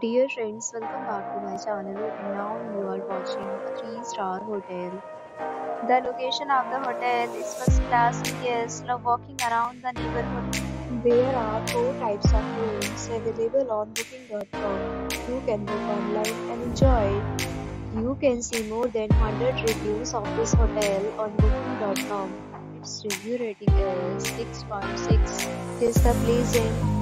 Dear friends, welcome back to my channel now you are watching a 3-star hotel. The location of the hotel is first class guests love walking around the neighborhood. There are 4 types of rooms available on booking.com. You can book online and enjoy. You can see more than 100 reviews of this hotel on booking.com. Its review rating is 6.6. It is the pleasant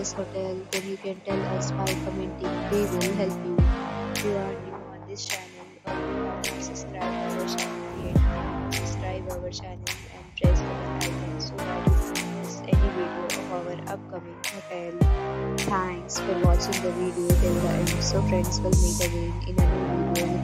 this hotel, then you can tell us by commenting. We will help you. If you are new on this channel or you have not subscribed our channel yet, subscribe our channel and press the bell icon so that you don't miss any video of our upcoming hotel. Thanks for watching the video till the end. So friends will meet again in a new video